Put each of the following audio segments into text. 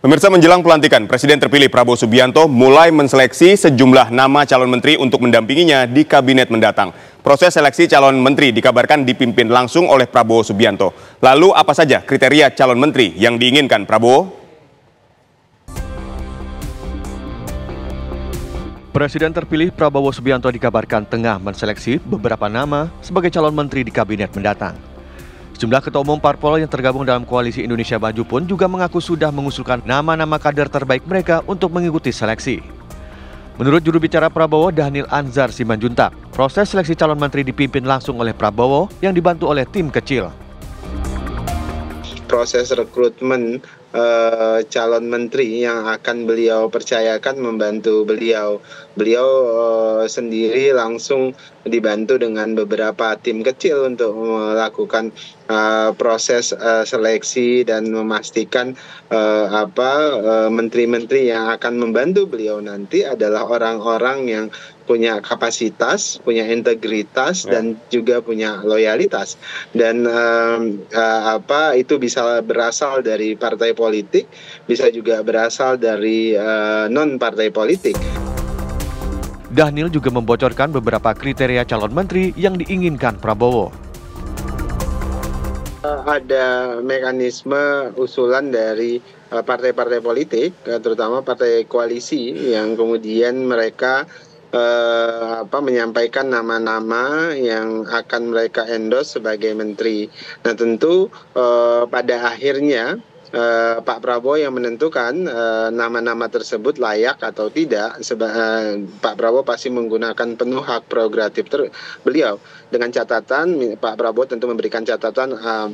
Pemirsa menjelang pelantikan, Presiden terpilih Prabowo Subianto mulai menseleksi sejumlah nama calon menteri untuk mendampinginya di kabinet mendatang. Proses seleksi calon menteri dikabarkan dipimpin langsung oleh Prabowo Subianto. Lalu apa saja kriteria calon menteri yang diinginkan Prabowo? Presiden terpilih Prabowo Subianto dikabarkan tengah menseleksi beberapa nama sebagai calon menteri di kabinet mendatang. Sejumlah ketua umum parpol yang tergabung dalam koalisi Indonesia Maju pun juga mengaku sudah mengusulkan nama-nama kader terbaik mereka untuk mengikuti seleksi. Menurut juru bicara Prabowo, Daniel Anzar Simanjuntak, proses seleksi calon menteri dipimpin langsung oleh Prabowo yang dibantu oleh tim kecil. Proses rekrutmen uh, calon menteri yang akan beliau percayakan membantu beliau. Beliau uh, sendiri langsung dibantu dengan beberapa tim kecil untuk melakukan uh, proses uh, seleksi dan memastikan uh, apa menteri-menteri uh, yang akan membantu beliau nanti adalah orang-orang yang punya kapasitas, punya integritas ya. dan juga punya loyalitas. Dan uh, uh, apa itu bisa berasal dari partai politik, bisa juga berasal dari uh, eh, non partai politik. Daniel juga membocorkan beberapa kriteria calon menteri yang diinginkan Prabowo. Eh, ada mekanisme usulan dari eh, partai-partai politik, terutama partai koalisi, yang kemudian mereka uh, apa menyampaikan nama-nama yang akan mereka endorse sebagai menteri. Nah tentu uh, pada akhirnya uh, Pak Prabowo yang menentukan nama-nama uh, tersebut layak atau tidak. Seba, uh, Pak Prabowo pasti menggunakan penuh hak prerogatif beliau dengan catatan Pak Prabowo tentu memberikan catatan uh,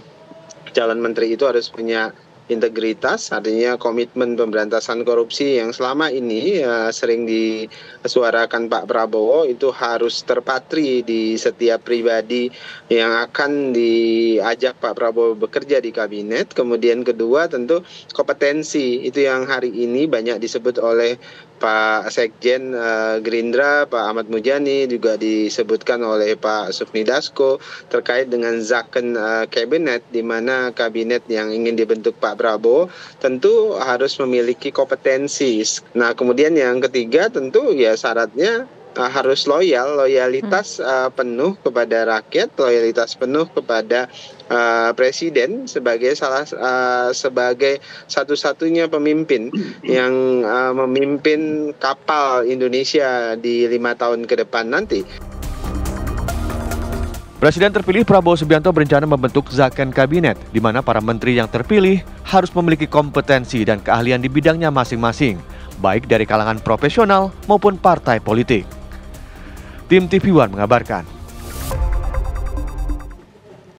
calon menteri itu harus punya integritas, artinya komitmen pemberantasan korupsi yang selama ini uh, sering disuarakan Pak Prabowo itu harus terpatri di setiap pribadi yang akan diajak Pak Prabowo bekerja di kabinet. Kemudian kedua tentu kompetensi itu yang hari ini banyak disebut oleh Pak Sekjen uh, Gerindra, Pak Ahmad Mujani juga disebutkan oleh Pak Sufmi Dasko terkait dengan zaken uh, kabinet di mana kabinet yang ingin dibentuk Pak Prabowo tentu harus memiliki kompetensi. Nah, kemudian yang ketiga tentu ya syaratnya uh, harus loyal, loyalitas uh, penuh kepada rakyat, loyalitas penuh kepada uh, presiden sebagai salah uh, sebagai satu-satunya pemimpin yang uh, memimpin kapal Indonesia di lima tahun ke depan nanti. Presiden terpilih Prabowo Subianto berencana membentuk Zaken Kabinet, di mana para menteri yang terpilih harus memiliki kompetensi dan keahlian di bidangnya masing-masing, baik dari kalangan profesional maupun partai politik. Tim TV One mengabarkan.